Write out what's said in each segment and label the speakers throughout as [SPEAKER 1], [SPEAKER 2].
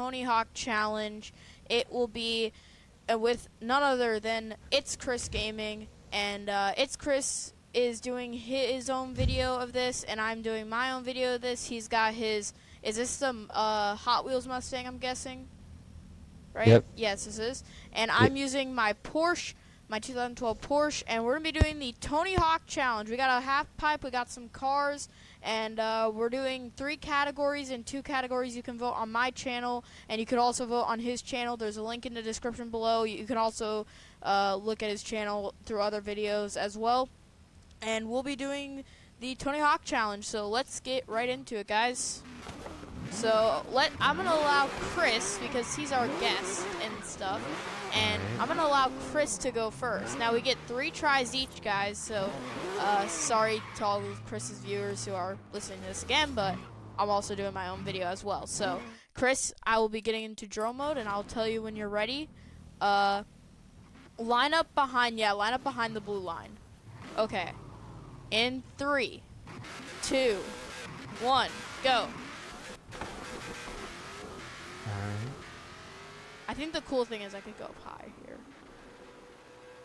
[SPEAKER 1] Tony Hawk Challenge. It will be uh, with none other than Itz Chris Gaming, and uh, Itz Chris is doing his own video of this, and I'm doing my own video of this. He's got his. Is this some uh, Hot Wheels Mustang? I'm guessing. Right.
[SPEAKER 2] Yep.
[SPEAKER 1] Yes, this is. And I'm using my Porsche, my 2012 Porsche, and we're gonna be doing the Tony Hawk Challenge. We got a half pipe. We got some cars and uh, we're doing three categories and two categories. You can vote on my channel and you can also vote on his channel. There's a link in the description below. You can also uh, look at his channel through other videos as well. And we'll be doing the Tony Hawk challenge so let's get right into it guys. So let I'm gonna allow Chris because he's our guest and stuff and I'm gonna allow Chris to go first. Now we get three tries each, guys. So uh, sorry to all of Chris's viewers who are listening to this again, but I'm also doing my own video as well. So Chris, I will be getting into drill mode, and I'll tell you when you're ready. Uh, line up behind, yeah, line up behind the blue line. Okay. In three, two, one, go. I think the cool thing is I could go up high here.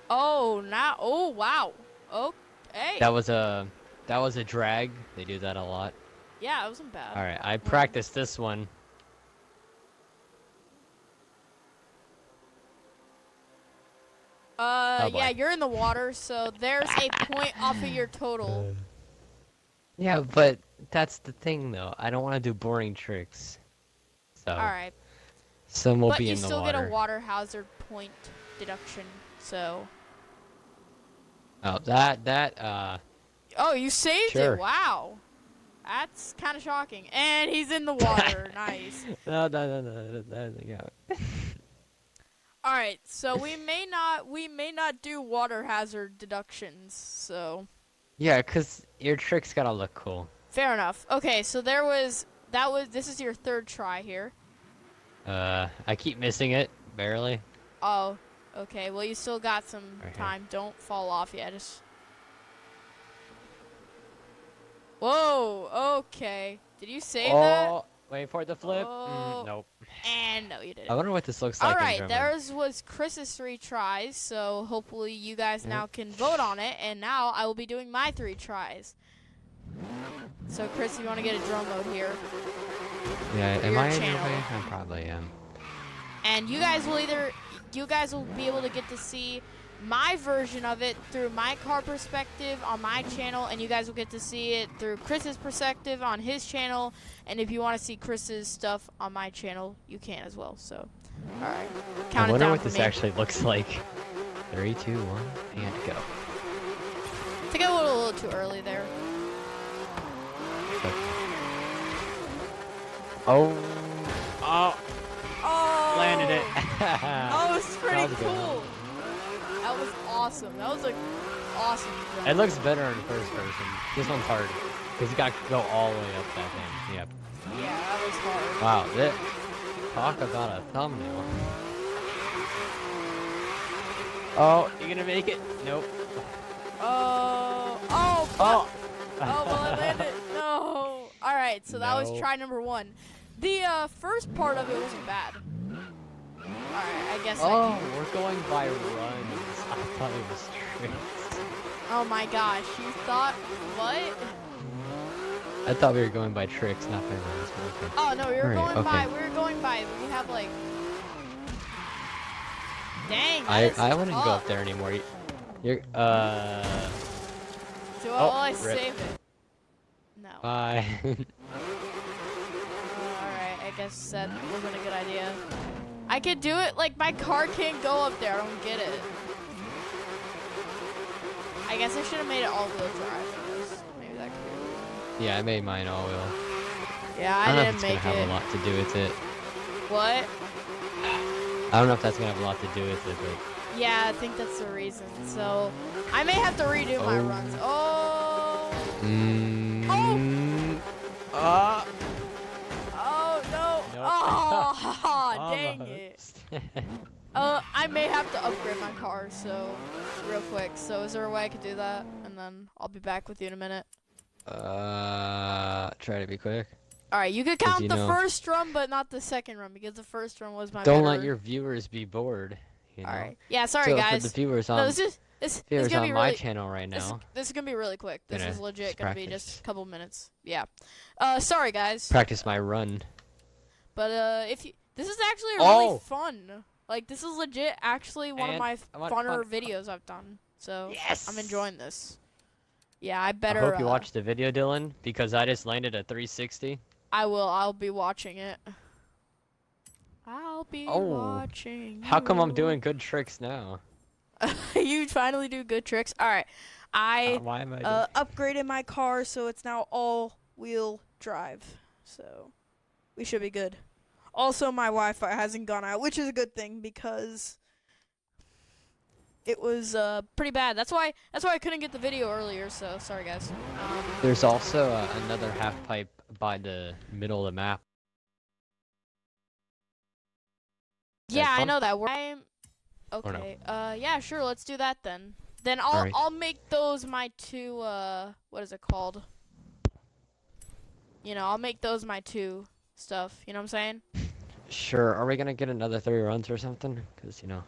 [SPEAKER 1] Oh, now, oh, wow. Okay.
[SPEAKER 2] That was a that was a drag. They do that a lot.
[SPEAKER 1] yeah, it wasn't bad.
[SPEAKER 2] All right, I practiced this one.
[SPEAKER 1] Uh,
[SPEAKER 2] Oh,
[SPEAKER 1] yeah, you're in the water, so there's a point off of your total.
[SPEAKER 2] Yeah, but that's the thing though. I don't want to do boring tricks. So
[SPEAKER 1] All right,
[SPEAKER 2] some will
[SPEAKER 1] but
[SPEAKER 2] be
[SPEAKER 1] you
[SPEAKER 2] in the
[SPEAKER 1] still get a water hazard point deduction. So,
[SPEAKER 2] Oh, that that uh
[SPEAKER 1] oh, you saved
[SPEAKER 2] Sure.
[SPEAKER 1] it. Wow, that's kind of shocking. And he's in the water. nice.
[SPEAKER 2] no no no no no, no, no yeah.
[SPEAKER 1] All right, so we may not we may not do water hazard deductions. So.
[SPEAKER 2] Yeah, cause your tricks gotta look cool.
[SPEAKER 1] Fair enough. Okay, so there was that was this is your third try here.
[SPEAKER 2] Uh, I keep missing it barely.
[SPEAKER 1] Oh, okay. Well, you still got some
[SPEAKER 2] Right here.
[SPEAKER 1] time. Don't fall off yet. Just. Whoa. Okay. Did you save that?
[SPEAKER 2] oh, wait for the flip.
[SPEAKER 1] Oh.
[SPEAKER 2] Mm, nope.
[SPEAKER 1] And no, you didn't.
[SPEAKER 2] I wonder what this looks like.
[SPEAKER 1] All right, theirs was Chris's three tries, so hopefully you guys now can vote on it. And now I will be doing my three tries. So Chris, you want to get a drone mode here?
[SPEAKER 2] Yeah, am I in your
[SPEAKER 1] channel.
[SPEAKER 2] way? I probably am.
[SPEAKER 1] and you guys will either you guys will be able to get to see my version of it through my car perspective on my channel and you guys will get to see it through Chris's perspective on his channel and if you want to see Chris's stuff on my channel you can as well so all right count
[SPEAKER 2] I
[SPEAKER 1] it
[SPEAKER 2] wonder what this
[SPEAKER 1] me.
[SPEAKER 2] actually looks like. Three, two, one, and go.
[SPEAKER 1] I think I went a little too early there
[SPEAKER 2] Oh. Oh,
[SPEAKER 1] oh
[SPEAKER 2] landed it.
[SPEAKER 1] oh it was pretty
[SPEAKER 2] That was a good one.
[SPEAKER 1] cool that was awesome that was like awesome drone.
[SPEAKER 2] It looks better in first person. This one's hard. Because you got to go all the way up that thing. Yep.
[SPEAKER 1] yeah that was hard
[SPEAKER 2] Wow, this, talk about a thumbnail. Oh, you gonna make it? Nope.
[SPEAKER 1] oh oh fuck.
[SPEAKER 2] Oh!
[SPEAKER 1] Oh, well, I landed. No. Right, so that was try number one. The uh, first part of it wasn't bad. All right, I guess. I
[SPEAKER 2] Oh,
[SPEAKER 1] can...
[SPEAKER 2] we're going by runs. I thought it was tricks.
[SPEAKER 1] Oh my gosh, you thought what?
[SPEAKER 2] I thought we were going by tricks, not by runs. okay.
[SPEAKER 1] Oh no, we were
[SPEAKER 2] Alright,
[SPEAKER 1] going by. We were going by. We have like. Dang.
[SPEAKER 2] I I wouldn't go up there anymore. You- You're uh.
[SPEAKER 1] Do
[SPEAKER 2] Oh,
[SPEAKER 1] I, I save it? No.
[SPEAKER 2] Bye.
[SPEAKER 1] Alright, I guess that wasn't a good idea. I could do it, like, my car can't go up there, I don't get it. I guess I should have made it all-wheel drive, Maybe that could be
[SPEAKER 2] yeah, I made mine all wheel.
[SPEAKER 1] Yeah,
[SPEAKER 2] I
[SPEAKER 1] I,
[SPEAKER 2] don't know if
[SPEAKER 1] didn't
[SPEAKER 2] it's gonna
[SPEAKER 1] make
[SPEAKER 2] have a lot to do with it.
[SPEAKER 1] What?
[SPEAKER 2] I don't know if that's gonna have a lot to do with it, but
[SPEAKER 1] Yeah, I think that's the reason. So, I may have to redo my
[SPEAKER 2] Oh.
[SPEAKER 1] runs. Oh!
[SPEAKER 2] mm, ah,
[SPEAKER 1] Oh, no!
[SPEAKER 2] Nope.
[SPEAKER 1] Oh, dang it. Uh, I may have to upgrade my car, so real quick. So is there a way I could do that? And then I'll be back with you in a minute.
[SPEAKER 2] uh, try to be quick.
[SPEAKER 1] All right, you could count
[SPEAKER 2] you
[SPEAKER 1] the
[SPEAKER 2] know-
[SPEAKER 1] first run, but not the second run because the first run was my.
[SPEAKER 2] Don't
[SPEAKER 1] better.
[SPEAKER 2] let your viewers be bored. You know?
[SPEAKER 1] All right. Yeah, sorry
[SPEAKER 2] so
[SPEAKER 1] guys.
[SPEAKER 2] for the viewers
[SPEAKER 1] no,
[SPEAKER 2] on
[SPEAKER 1] this is this, this is gonna
[SPEAKER 2] on
[SPEAKER 1] be
[SPEAKER 2] my
[SPEAKER 1] really.
[SPEAKER 2] channel right
[SPEAKER 1] This,
[SPEAKER 2] now,
[SPEAKER 1] this is gonna be really quick. This
[SPEAKER 2] Gonna
[SPEAKER 1] is legit gonna be just a couple minutes. Yeah. Uh, sorry guys,
[SPEAKER 2] practice my run.
[SPEAKER 1] but uh, if you, this is actually really
[SPEAKER 2] Oh!
[SPEAKER 1] fun. Like this is legit, actually one of my funner
[SPEAKER 2] fun-
[SPEAKER 1] videos I've done. So
[SPEAKER 2] Yes.
[SPEAKER 1] I'm enjoying this. Yeah, I better.
[SPEAKER 2] I hope you
[SPEAKER 1] uh,
[SPEAKER 2] watched the video, Dylan, because I just landed a 360.
[SPEAKER 1] I will. I'll be watching it. I'll be
[SPEAKER 2] Oh,
[SPEAKER 1] watching.
[SPEAKER 2] How come I'm doing good tricks now?
[SPEAKER 1] you finally do good tricks. All right, I
[SPEAKER 2] Uh, why am I?
[SPEAKER 1] uh, upgraded my car so it's now all-wheel drive. So we should be good. Also, my Wi-Fi hasn't gone out, which is a good thing because it was uh, pretty bad. That's why. That's why I couldn't get the video earlier. So sorry, guys. Um,
[SPEAKER 2] There's also uh, another half pipe by the middle of the map.
[SPEAKER 1] yeah, I know that. We're, I'm
[SPEAKER 2] Or no?
[SPEAKER 1] okay. Uh, yeah, sure. Let's do that then. Then I'll
[SPEAKER 2] Alright.
[SPEAKER 1] I'll make those my two. Uh, what is it called? You know, I'll make those my two stuff. You know what I'm saying?
[SPEAKER 2] Sure. Are we gonna get another three runs or something? Cause you know.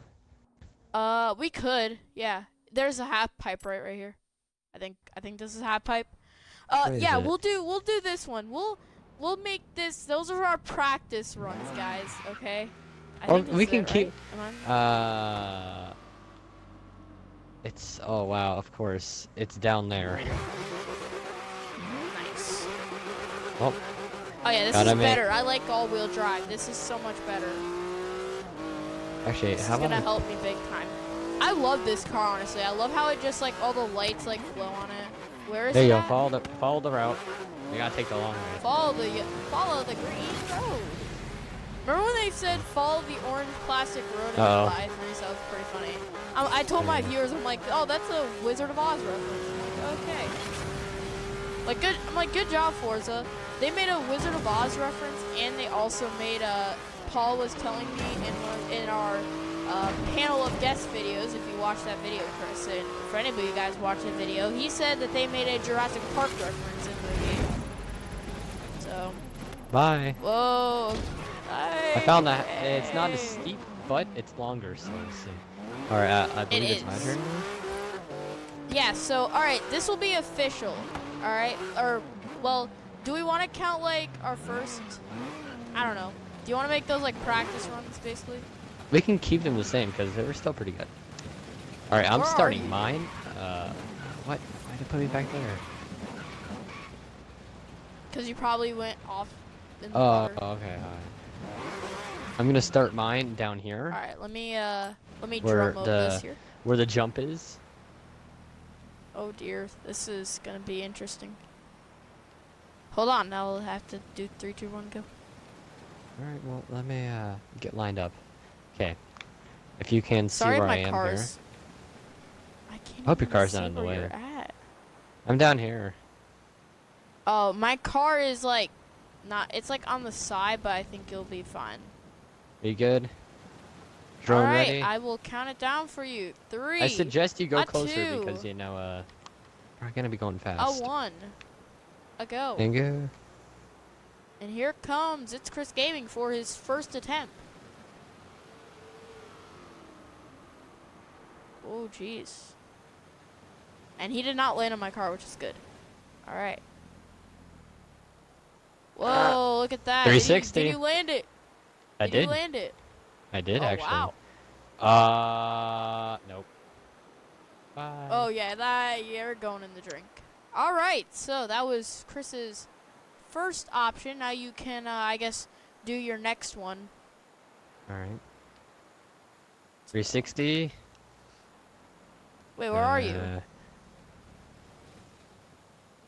[SPEAKER 1] Uh, we could. Yeah. There's a half pipe right right here. I think I think this is a half pipe. Uh,
[SPEAKER 2] Where
[SPEAKER 1] yeah, we'll do we'll do this one. We'll we'll make this. Those are our practice runs, guys. Okay. I think this
[SPEAKER 2] we can
[SPEAKER 1] it,
[SPEAKER 2] keep-
[SPEAKER 1] right?
[SPEAKER 2] Uh. It's oh wow, of course. It's down there.
[SPEAKER 1] Nice.
[SPEAKER 2] Oh,
[SPEAKER 1] Oh yeah, this is better. I like all-wheel drive. This is so much better.
[SPEAKER 2] actually,
[SPEAKER 1] This
[SPEAKER 2] how
[SPEAKER 1] is gonna help me big time. I love this car honestly. I love how it just like all the lights like glow on it. Where is
[SPEAKER 2] there
[SPEAKER 1] it
[SPEAKER 2] you go. Follow the follow the route. We gotta take the long way.
[SPEAKER 1] Follow the follow the green road. Remember when they said follow the orange plastic road in
[SPEAKER 2] Uh-oh.
[SPEAKER 1] July 3? That was pretty funny. I, I told my viewers, I'm like, oh, that's a Wizard of Oz reference. I'm like, okay. Like good, I'm like, good job, Forza. They made a Wizard of Oz reference, and they also made a. Paul was telling me in one, in our uh, panel of guest videos. If you watch that video, Chris, and for anybody of you guys watch the video, he said that they made a Jurassic Park reference in the game. So.
[SPEAKER 2] Bye.
[SPEAKER 1] Whoa.
[SPEAKER 2] I found that it's not as steep, but it's longer. So let's see. All right, uh, I believe it's my turn.
[SPEAKER 1] Yeah, so, alright, this will be official. Alright? Or, well, do we want to count, like, our first. I don't know. Do you want to make those, like, practice runs, basically?
[SPEAKER 2] We can keep them the same because they were still pretty good. All right, I'm
[SPEAKER 1] Where
[SPEAKER 2] starting mine. Uh, what? Why'd it put me back there?
[SPEAKER 1] Because you probably went off in the
[SPEAKER 2] Oh,
[SPEAKER 1] water.
[SPEAKER 2] okay. all right. I'm gonna start mine down here,
[SPEAKER 1] Alright, let me, uh, let me
[SPEAKER 2] Where
[SPEAKER 1] drum
[SPEAKER 2] the-
[SPEAKER 1] this here.
[SPEAKER 2] where the jump is.
[SPEAKER 1] Oh dear, this is gonna be interesting. Hold on, I'll have to do three, two, one, go.
[SPEAKER 2] All right, well, let me uh get lined up. Okay. If you can see where I am here.
[SPEAKER 1] car's. I can't
[SPEAKER 2] Hope your car's not in the way. I'm down here.
[SPEAKER 1] Oh, my car is like not. It's like on the side, but I think you'll be fine.
[SPEAKER 2] Are you good? Drone
[SPEAKER 1] All right,
[SPEAKER 2] ready?
[SPEAKER 1] I will count it down for you. Three.
[SPEAKER 2] I suggest you go closer because you know uh we're gonna be going fast.
[SPEAKER 1] a one. A go.
[SPEAKER 2] And go.
[SPEAKER 1] And here comes. Itz Chris Gaming for his first attempt. Oh, jeez. And he did not land on my car, which is good. All right. Whoa, look at that. Did you-
[SPEAKER 2] 360.
[SPEAKER 1] Did you, land it?
[SPEAKER 2] I
[SPEAKER 1] did.
[SPEAKER 2] did.
[SPEAKER 1] You land it?
[SPEAKER 2] I did
[SPEAKER 1] oh,
[SPEAKER 2] actually.
[SPEAKER 1] Wow.
[SPEAKER 2] Uh, nope. Bye.
[SPEAKER 1] Oh yeah, that you're going in the drink. All right, so that was Chris's first option. Now you can, uh, I guess, do your next one.
[SPEAKER 2] All right. 360.
[SPEAKER 1] Wait, where are you?
[SPEAKER 2] Uh,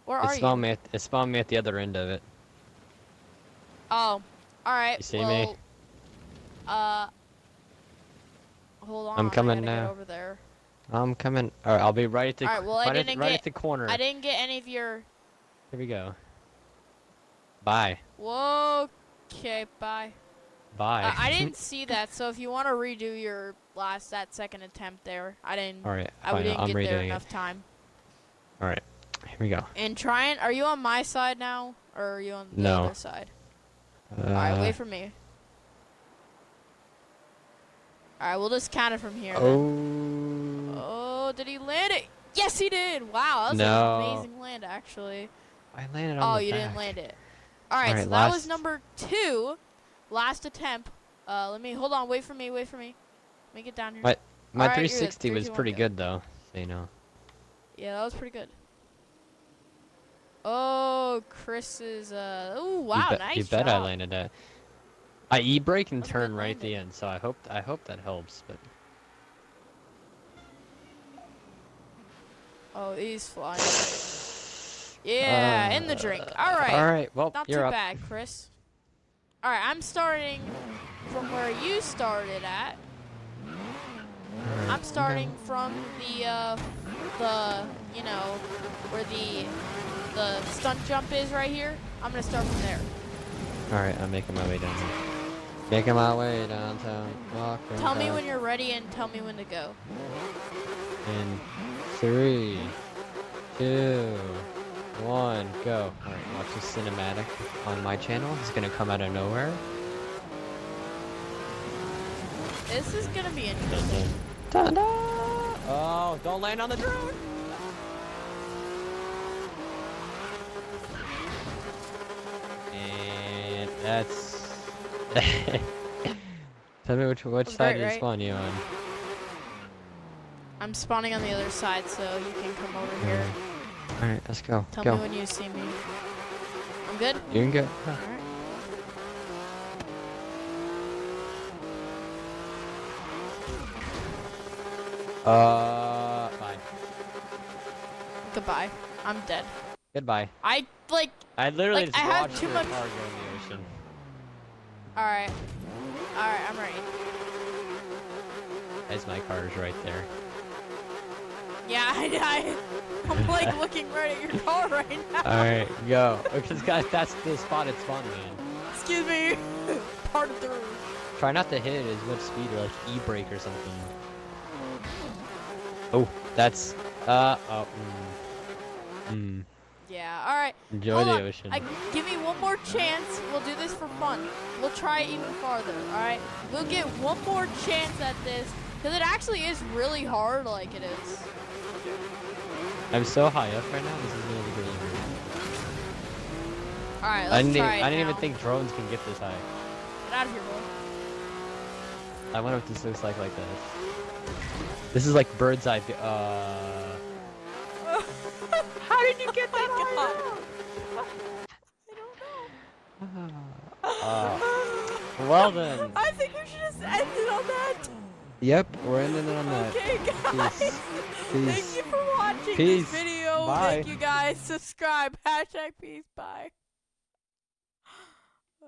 [SPEAKER 1] Where
[SPEAKER 2] It
[SPEAKER 1] are
[SPEAKER 2] spawned
[SPEAKER 1] you?
[SPEAKER 2] me. At, it spawned me at the other end of it.
[SPEAKER 1] Oh, all right.
[SPEAKER 2] You see
[SPEAKER 1] well,
[SPEAKER 2] me?
[SPEAKER 1] Uh, hold on.
[SPEAKER 2] I'm coming now.
[SPEAKER 1] over there.
[SPEAKER 2] I'm coming. All right, I'll be right at the.
[SPEAKER 1] Alright, well,
[SPEAKER 2] right at-
[SPEAKER 1] didn't get-
[SPEAKER 2] at the corner.
[SPEAKER 1] I didn't get any of your.
[SPEAKER 2] Here we go. Bye.
[SPEAKER 1] Whoa. Okay, bye.
[SPEAKER 2] Bye.
[SPEAKER 1] Uh, I didn't see that, so if you want to redo your last that second attempt there, I didn't.
[SPEAKER 2] All right.
[SPEAKER 1] I didn't
[SPEAKER 2] I'm
[SPEAKER 1] get there enough time.
[SPEAKER 2] All right. Here we go.
[SPEAKER 1] And try and are you on my side now, or are you on the
[SPEAKER 2] No.
[SPEAKER 1] other side?
[SPEAKER 2] Uh,
[SPEAKER 1] All right, wait for me. All right, we'll just count it from here. then.
[SPEAKER 2] oh.
[SPEAKER 1] Oh, did he land it? Yes, he did. Wow, that was
[SPEAKER 2] No.
[SPEAKER 1] an amazing land, actually.
[SPEAKER 2] I landed on
[SPEAKER 1] Oh, you didn't land it. All right,
[SPEAKER 2] Alright,
[SPEAKER 1] so that was number two, last attempt. Uh, let me hold on. Wait for me. Wait for me. Let me get down here.
[SPEAKER 2] What? My
[SPEAKER 1] Alright,
[SPEAKER 2] 360
[SPEAKER 1] Three,
[SPEAKER 2] was pretty
[SPEAKER 1] go.
[SPEAKER 2] good though. So you know.
[SPEAKER 1] Yeah, that was pretty good. Oh, Chris is. Uh. Oh, wow,
[SPEAKER 2] you
[SPEAKER 1] nice
[SPEAKER 2] You bet
[SPEAKER 1] job.
[SPEAKER 2] I landed that. I e-brake and
[SPEAKER 1] That's
[SPEAKER 2] turn right at the end, so I hope I hope that helps. But
[SPEAKER 1] Oh, he's flying. Yeah, in the drink. All right.
[SPEAKER 2] all right, well
[SPEAKER 1] Not
[SPEAKER 2] you're
[SPEAKER 1] too
[SPEAKER 2] up.
[SPEAKER 1] bad, Chris. All right, I'm starting from where you started at. I'm starting from the uh, the you know where the the stunt jump is right here. I'm gonna start from there.
[SPEAKER 2] All right, I'm making my way down. Here. Making my way downtown. Walking
[SPEAKER 1] Tell me when you're ready and tell me when to go.
[SPEAKER 2] In three, two, one, go. All right, watch the cinematic on my channel. It's gonna come out of nowhere.
[SPEAKER 1] This is gonna be interesting.
[SPEAKER 2] dun. Dun, dun. Oh, don't land on the drone. And that's. Tell me which which side did you
[SPEAKER 1] right?
[SPEAKER 2] spawn you on.
[SPEAKER 1] I'm spawning on the other side, so you can come over here.
[SPEAKER 2] All right, let's go.
[SPEAKER 1] Tell
[SPEAKER 2] go.
[SPEAKER 1] me when you see me. I'm good.
[SPEAKER 2] You can go.
[SPEAKER 1] All right.
[SPEAKER 2] Uh, bye.
[SPEAKER 1] Goodbye. I'm dead.
[SPEAKER 2] Goodbye.
[SPEAKER 1] I like.
[SPEAKER 2] I literally
[SPEAKER 1] Like,
[SPEAKER 2] just
[SPEAKER 1] I
[SPEAKER 2] watched
[SPEAKER 1] too
[SPEAKER 2] your
[SPEAKER 1] much-
[SPEAKER 2] go in the ocean.
[SPEAKER 1] All right. All right. I'm ready.
[SPEAKER 2] As my car is right there.
[SPEAKER 1] Yeah, I, I, I'm like looking right at your car right now.
[SPEAKER 2] All right, go. Because guys, that's the spot it's fun, man.
[SPEAKER 1] Excuse me. Part through.
[SPEAKER 2] Try not to hit it as much speed or like e-brake or something. Oh, that's uh oh. Mm. Mm.
[SPEAKER 1] Yeah. All right.
[SPEAKER 2] Enjoy
[SPEAKER 1] Hold
[SPEAKER 2] the
[SPEAKER 1] on.
[SPEAKER 2] ocean.
[SPEAKER 1] I, give me one more chance. We'll do this for fun. We'll try it even farther. All right. We'll get one more chance at this because it actually is really hard. Like it is.
[SPEAKER 2] I'm so high up right now. This is be really weird.
[SPEAKER 1] All right. Let's
[SPEAKER 2] I didn't.
[SPEAKER 1] try
[SPEAKER 2] Even, I didn't even think drones can get this high.
[SPEAKER 1] Get out of here, boy.
[SPEAKER 2] I wonder what this looks like like this. This is like bird's eye. Uh.
[SPEAKER 1] How did you get that high? I don't know.
[SPEAKER 2] Uh, well then.
[SPEAKER 1] I think we should just end it on that.
[SPEAKER 2] Yep, we're ending it on that.
[SPEAKER 1] Okay, guys.
[SPEAKER 2] Peace.
[SPEAKER 1] Thank you for watching
[SPEAKER 2] Peace.
[SPEAKER 1] this video.
[SPEAKER 2] Bye.
[SPEAKER 1] Thank you guys. Subscribe. Hashtag peace. Bye.